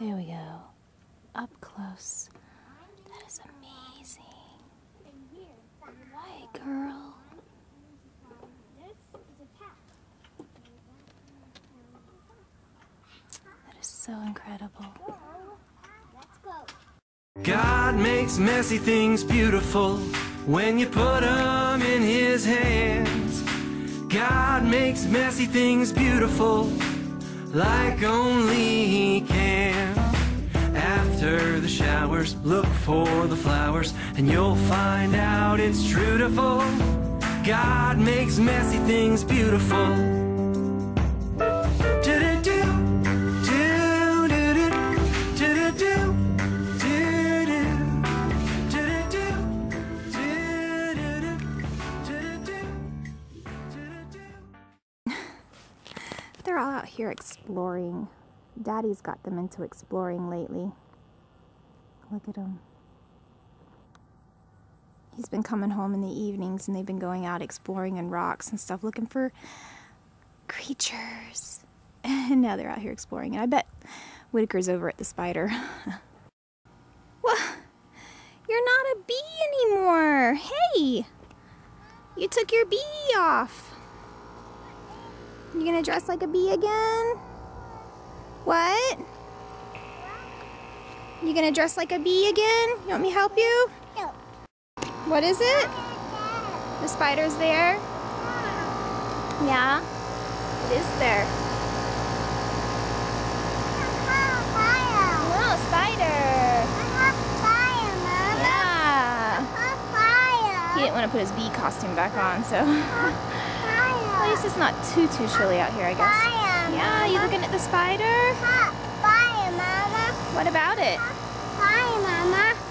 There we go. Up close. That is amazing. Hi, girl. That is so incredible. God makes messy things beautiful when you put them in His hands. God makes messy things beautiful like only He can. After the showers, look for the flowers, and you'll find out it's truthful. God makes messy things beautiful. Here exploring. Daddy's got them into exploring lately. Look at him. He's been coming home in the evenings and they've been going out exploring in rocks and stuff looking for creatures. And now they're out here exploring. And I bet Whitaker's over at the spider. well, you're not a bee anymore. Hey, you took your bee off. You gonna dress like a bee again? What? You gonna dress like a bee again? You want me help you? No. What is it? The spider's there? Yeah? It is there. Oh, spider! Yeah! He didn't want to put his bee costume back on, so at least it's not too too chilly out here, I guess. Yeah, you looking at the spider? What about it?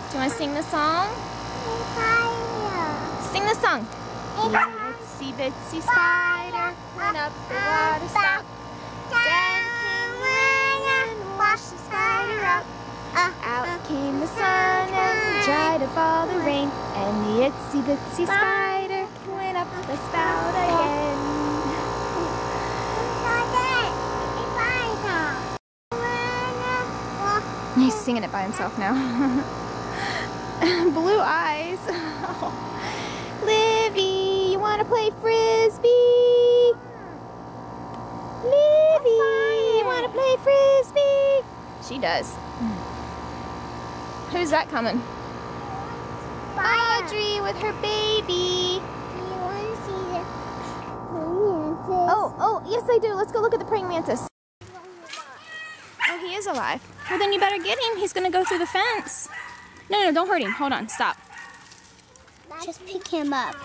Do you want to sing the song? Sing the song. Itsy bitsy spider went up the water spout. Down came the rain and washed the spider uh, out. Out came the sun and dried up all the rain. And the itsy bitsy spider went up the spout again. He's singing it by himself now. Blue eyes. Livy, you want to play frisbee? Livy, you want to play frisbee? She does. Who's that coming? Audrey with her baby. Oh, oh, yes I do. Let's go look at the praying mantis. Oh, he is alive. Well, then you better get him. He's going to go through the fence. No, no, don't hurt him. Hold on. Stop. Just pick him up.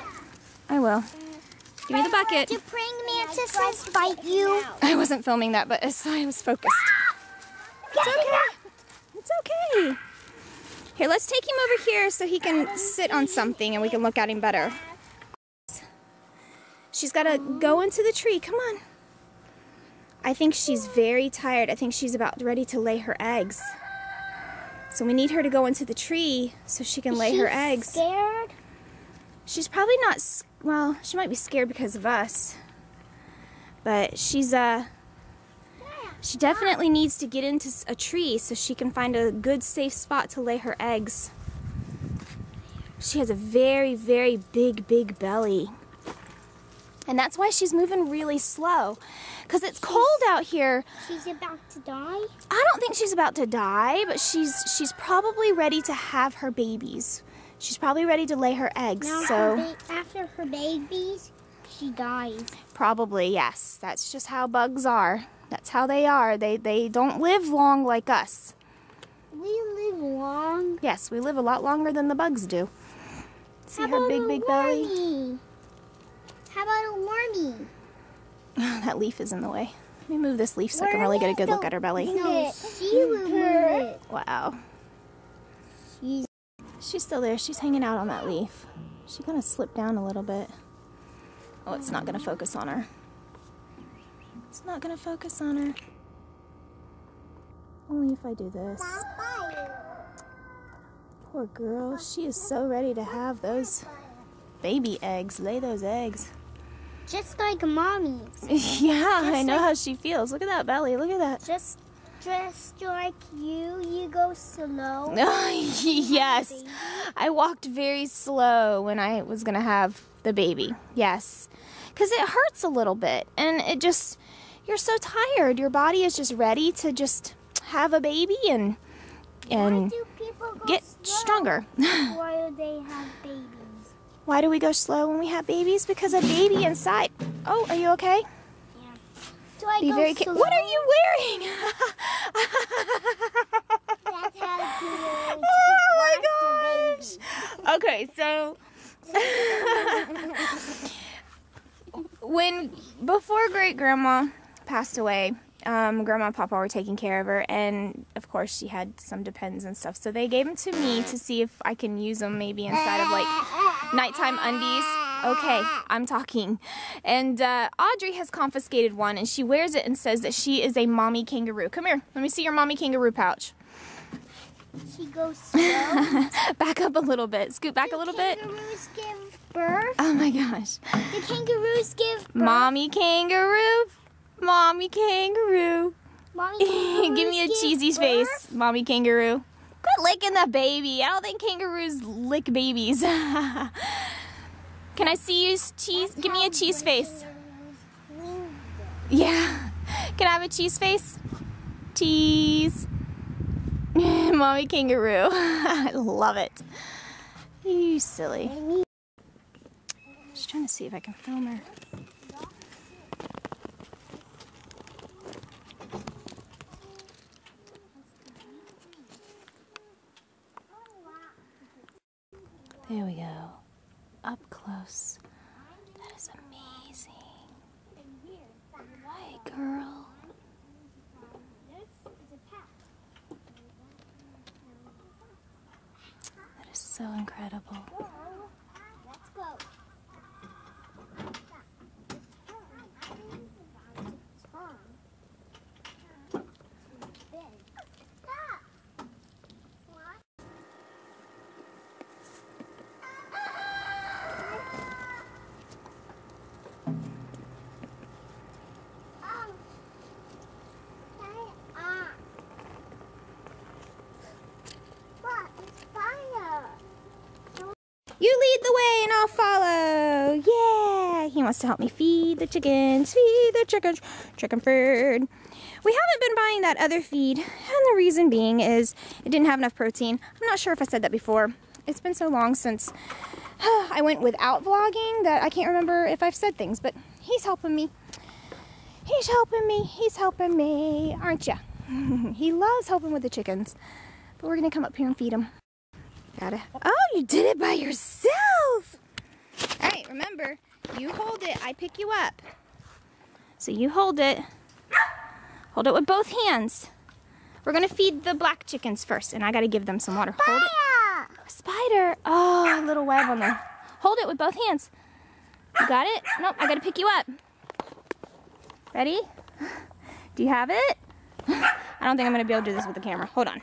I will. Give me the bucket. Do praying mantises bite you? I wasn't filming that, but I was focused. Ah! It's okay. It's okay. Here, let's take him over here so he can sit on something and we can look at him better. She's got to go into the tree. Come on. I think she's very tired. I think she's about ready to lay her eggs. So we need her to go into the tree so she can lay her eggs. Scared? She's probably not, well, she might be scared because of us. But she's, uh, she definitely needs to get into a tree so she can find a good safe spot to lay her eggs. She has a very, very big, big belly. And that's why she's moving really slow. Because it's cold out here. She's about to die? I don't think she's about to die, but she's she's probably ready to have her babies. She's probably ready to lay her eggs. Now, so her after her babies, she dies. Probably, yes. That's just how bugs are. That's how they are. They they don't live long like us. We live long. Yes, we live a lot longer than the bugs do. See How her big big belly? Wormy? How about a wormy? that leaf is in the way. Let me move this leaf so I can really get a good look at her belly. No, she will move it. Wow. She's She's still there. She's hanging out on that leaf. She kind of slipped down a little bit. Oh, it's not going to focus on her. It's not going to focus on her. Only if I do this. Poor girl. She is so ready to have those baby eggs. Lay those eggs. Just like mommy. yeah, I know like- how she feels. Look at that belly. Look at that. Just, just like you, you go slow. yes. I walked very slow when I was going to have the baby. Yes. Because it hurts a little bit. And it just, you're so tired. Your body is just ready to just have a baby and, Why and do get slow stronger. While they have babies. Why do we go slow when we have babies? Because a baby inside. Oh, are you okay? Do I Be go very slow? What are you wearing? That's how to oh my gosh. Okay, so when before great grandma passed away, um, grandma and papa were taking care of her, and of course she had some depends and stuff. So they gave them to me to see if I can use them maybe inside of like nighttime undies. Okay, I'm talking. And uh, Audrey has confiscated one, and she wears it and says that she is a mommy kangaroo. Come here, let me see your mommy kangaroo pouch. She goes slow. Back up a little bit. Scoot back a little bit. Kangaroos give birth. Oh my gosh. The kangaroos give birth. Mommy kangaroo. Mommy kangaroo. Mommy Give me a cheesy face, mommy kangaroo. Quit licking the baby. I don't think kangaroos lick babies. Can I see you cheese? Give me a cheese face. Yeah. Can I have a cheese face? Cheese. mommy kangaroo. I love it. You silly. Just trying to see if I can film her. There we go. Up close. That is amazing. Hi, girl. That is so incredible. Let's go. What? It's fire. You lead the way and I'll follow. Yeah. He wants to help me feed the chickens. Feed the chickens. Chicken food. We haven't been buying that other feed. And the reason being is it didn't have enough protein. I'm not sure if I said that before. It's been so long since I went without vlogging that I can't remember if I've said things. But he's helping me. He's helping me. He's helping me. Aren't ya? he loves helping with the chickens. But we're to come up here and feed him. Gotta. Oh, you did it by yourself. Remember, you hold it, I pick you up. So you hold it. Hold it with both hands. We're gonna feed the black chickens first, and I gotta give them some water. Hold it. Fire! Spider. Oh, a little web on there. Hold it with both hands. You got it? Nope, I gotta pick you up. Ready? Do you have it? I don't think I'm gonna be able to do this with the camera. Hold on.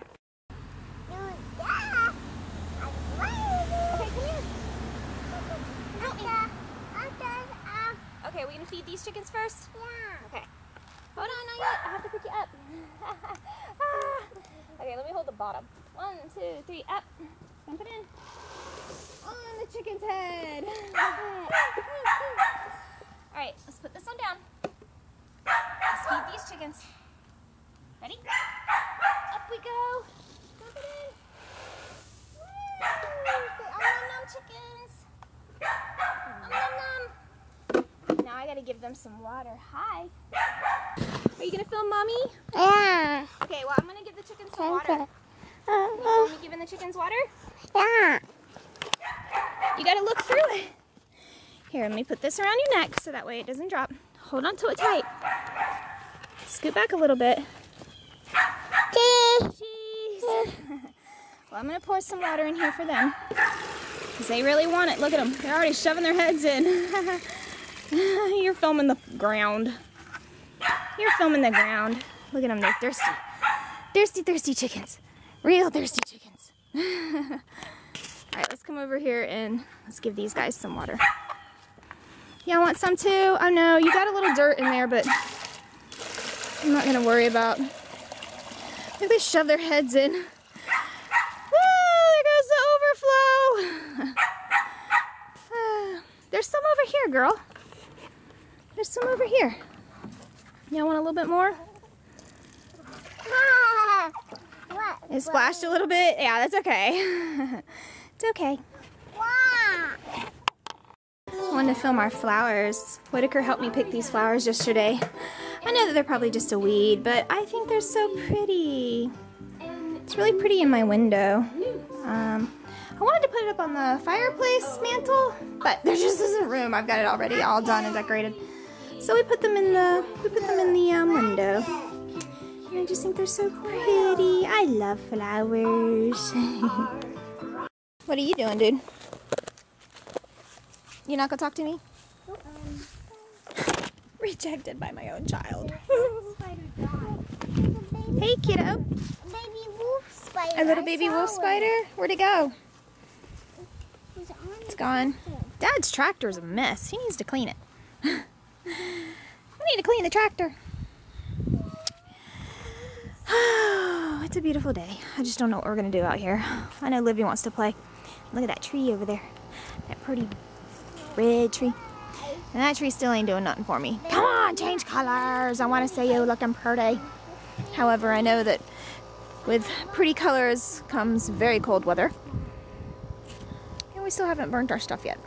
Okay, we gonna feed these chickens first? Yeah. Okay. Hold on, not yet. I have to pick you up. Ah. okay, let me hold the bottom. One, two, three, up. Dump it in. On the chicken's head. All right, let's put this one down. Let's feed these chickens. Ready? Up we go. Dump it in. Woo! Say, nom nom chickens. Om nom nom. Now I gotta give them some water. Hi. Are you gonna film mommy? Yeah. Okay, well I'm gonna give the chickens some water. Can you film me giving the chickens water? yeah. You gotta look through it. Here, let me put this around your neck so that way it doesn't drop. Hold on to it tight. Scoot back a little bit. Cheese. well, I'm gonna pour some water in here for them. Because they really want it. Look at them. They're already shoving their heads in. You're filming the ground. You're filming the ground. Look at them. They're thirsty. Thirsty, thirsty chickens. Real thirsty chickens. All right, let's come over here and let's give these guys some water. I want some too. Oh no, you got a little dirt in there, but I'm not gonna worry about They shove their heads in. Oh, there goes the overflow. Ah, there's some over here, girl. There's some over here. Y'all want a little bit more? What? It splashed a little bit. Yeah, that's okay. it's okay. I wanted to film our flowers. Whitaker helped me pick these flowers yesterday. I know that they're probably just a weed, but I think they're so pretty. It's really pretty in my window. Um, I wanted to put it up on the fireplace mantle, but there just isn't room. I've got it already all done and decorated. So we put them in the we put them in the um, window. And I just think they're so pretty. I love flowers. what are you doing, dude? You not gonna talk to me? Rejected by my own child. hey, kiddo. Baby wolf spider. A little baby wolf spider? Where'd it go? It's gone. Dad's tractor's a mess. He needs to clean it. We need to clean the tractor. it's a beautiful day. I just don't know what we're gonna do out here. I know Livy wants to play. Look at that tree over there. That pretty red tree. And that tree still ain't doing nothing for me. Come on, change colors. I want to say you looking pretty. However, I know that with pretty colors comes very cold weather. And we still haven't burnt our stuff yet.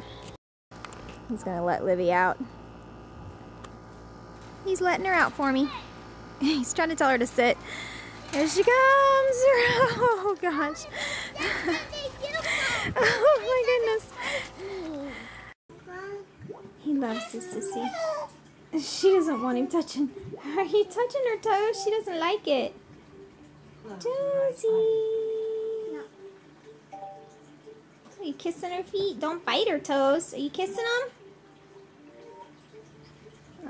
He's gonna let Livy out. He's letting her out for me. He's trying to tell her to sit. There she comes! Oh gosh. oh my goodness. He loves his sissy. She doesn't want him touching. Are you touching her toes? She doesn't like it. Josie. Are you kissing her feet? Don't bite her toes. Are you kissing them?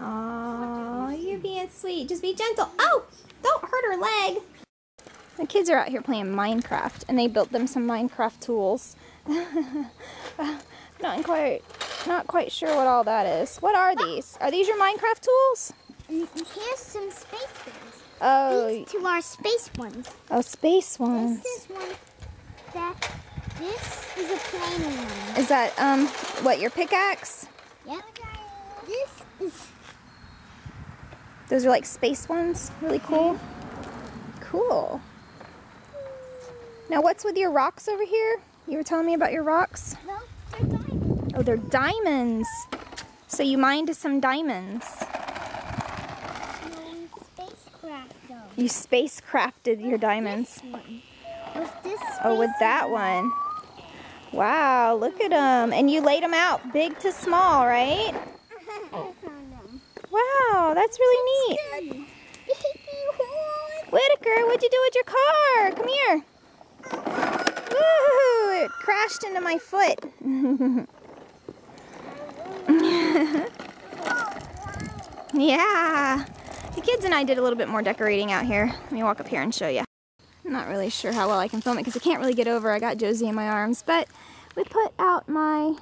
Oh, you're being sweet. Just be gentle. Oh, don't hurt her leg. The kids are out here playing Minecraft, and they built them some Minecraft tools. not quite, not quite sure what all that is. What are these? Are these your Minecraft tools? And Here's some space ones. Oh, These two are space ones. oh, space ones. This is one. That. This is a plain one. Is that um, what your pickaxe? Yep. This is. Those are like space ones. Really cool. Mm-hmm. Cool. Now, what's with your rocks over here? You were telling me about your rocks. Well, they're diamonds. Oh, they're diamonds. So you mined some diamonds. No spacecraft. You spacecrafted your diamonds. With this. Oh, with that one. Wow, look at them. And you laid them out big to small, right? I found them. Wow, that's really neat. Whitaker, what'd you do with your car? Come here. Woo! It crashed into my foot. yeah. The kids and I did a little bit more decorating out here. Let me walk up here and show you. I'm not really sure how well I can film it because I can't really get over. I got Josie in my arms, but we put out my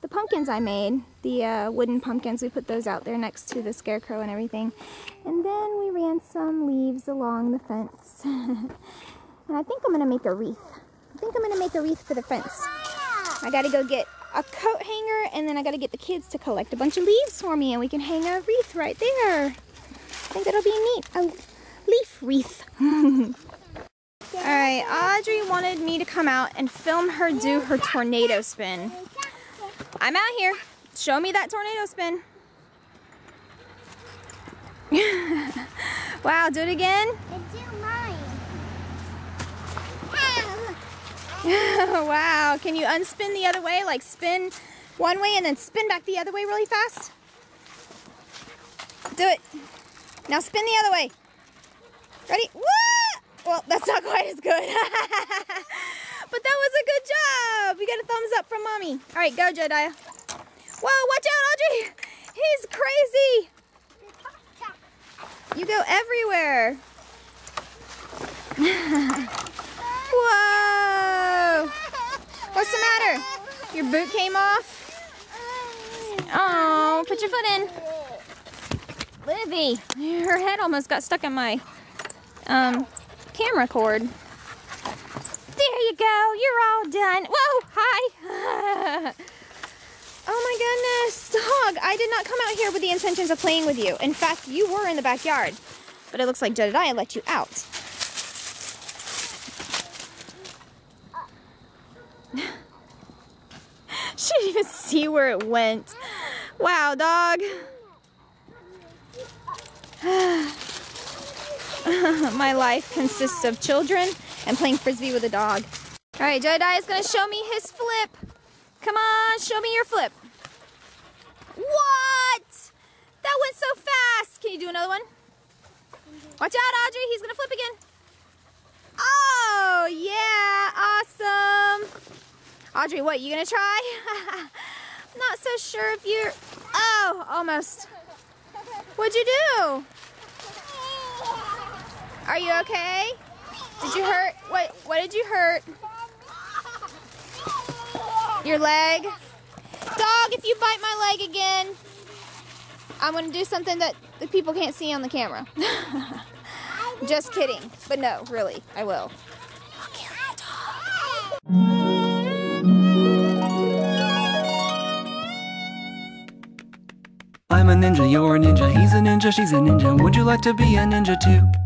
the pumpkins I made, the uh, wooden pumpkins. We put those out there next to the scarecrow and everything, and then we ran some leaves along the fence. and I think I'm gonna make a wreath. I think I'm gonna make a wreath for the fence. I gotta go get a coat hanger, and then I gotta get the kids to collect a bunch of leaves for me, and we can hang a wreath right there. I think that'll be neat. A leaf wreath. All right, Audrey wanted me to come out and film her do her tornado spin. I'm out here. Show me that tornado spin. wow, do it again. And do mine. wow, can you unspin the other way? Like spin one way and then spin back the other way really fast? Do it. Now spin the other way. Ready? Woo! Well, that's not quite as good. but that was a good job. We got a thumbs up from mommy. All right, go, Jediah. Whoa, watch out, Audrey. He's crazy. You go everywhere. Whoa. What's the matter? Your boot came off? Oh, put your foot in. Livy, her head almost got stuck in my um, camera cord. There you go. You're all done. Whoa, hi. oh my goodness. Dog, I did not come out here with the intentions of playing with you. In fact, you were in the backyard. But it looks like Jedediah let you out. she didn't even see where it went. Wow, dog. My life consists of children and playing frisbee with a dog. All right, Jedediah is gonna show me his flip. Come on, show me your flip. What? That went so fast. Can you do another one? Watch out, Audrey. He's gonna flip again. Oh, yeah, awesome. Audrey, what, you gonna try? Not so sure if you're, oh, almost. What'd you do? Are you okay? Did you hurt? What, what did you hurt? Your leg? Dog, if you bite my leg again, I'm gonna do something that the people can't see on the camera. Just kidding. But no, really, I will. I'm a ninja, you're a ninja, he's a ninja, she's a ninja. Would you like to be a ninja too?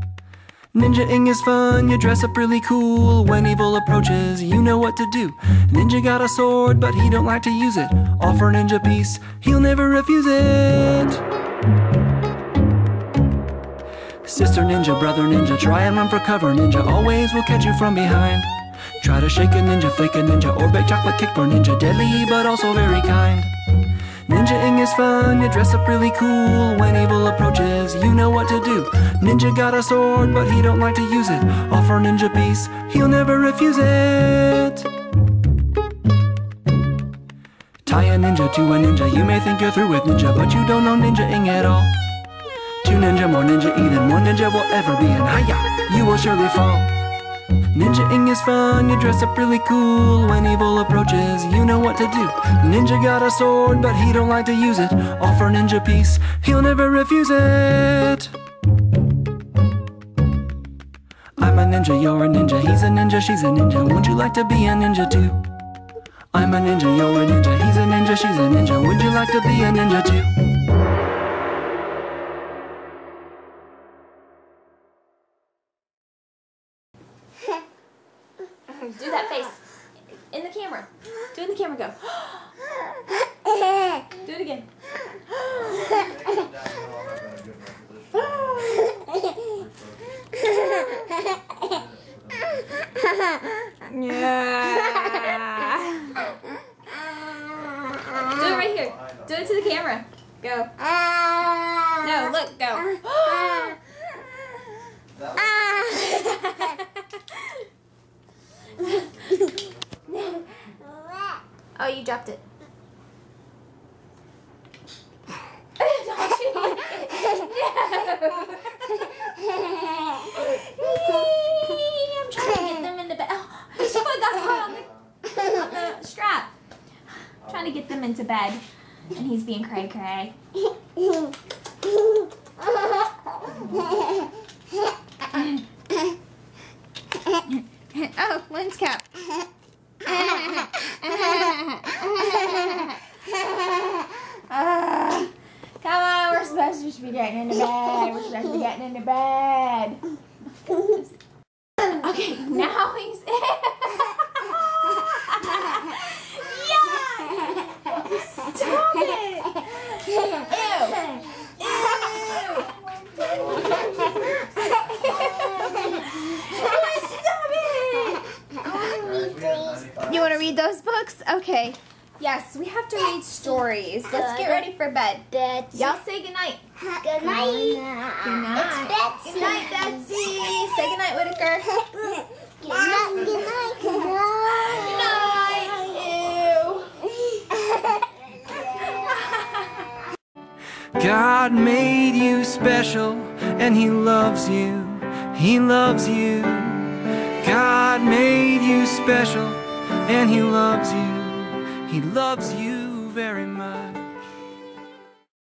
Ninja-ing is fun, you dress up really cool. When evil approaches, you know what to do. Ninja got a sword, but he don't like to use it. Offer ninja peace, he'll never refuse it. Sister ninja, brother ninja, try and run for cover. Ninja always will catch you from behind. Try to shake a ninja, fake a ninja, or bake chocolate cake for ninja. Deadly, but also very kind. Ninja-ing is fun, you dress up really cool. When evil approaches, you know what to do. Ninja got a sword, but he don't like to use it. Offer ninja peace, he'll never refuse it. Tie a ninja to a ninja, you may think you're through with ninja, but you don't know ninja-ing at all. Two ninja, more ninja-y than one ninja will ever be, and hiya, you will surely fall. Ninja-ing is fun, you dress up really cool. When evil approaches, you know what to do. Ninja got a sword, but he don't like to use it. Offer ninja peace, he'll never refuse it. I'm a ninja, you're a ninja, he's a ninja, she's a ninja. Would you like to be a ninja too? I'm a ninja, you're a ninja, he's a ninja, she's a ninja. Would you like to be a ninja too? Do that face. In the camera. Do it in the camera. Go. Do it again. Yeah. Do it right here. Do it to the camera. Go. No, look, go. oh, you dropped it. I'm trying to get them into bed. Oh, his foot got caught on the, on the strap. trying to get them into bed. And he's being cray cray. oh, lens cap. Ah, come on, we're supposed to be getting into bed. We're supposed to be getting into bed. Okay, now he's yeah. Stop it. You want to read those books? Okay. Yes, we have to read stories. Let's get ready for bed. Betsy. Y'all say goodnight. Good night. Good night. Betsy. Good night, Betsy. Say goodnight, Whitaker. Good night. Good night. Good night. Good night. Ew. God made you special and He loves you. He loves you. God made you special and He loves you. He loves you very much.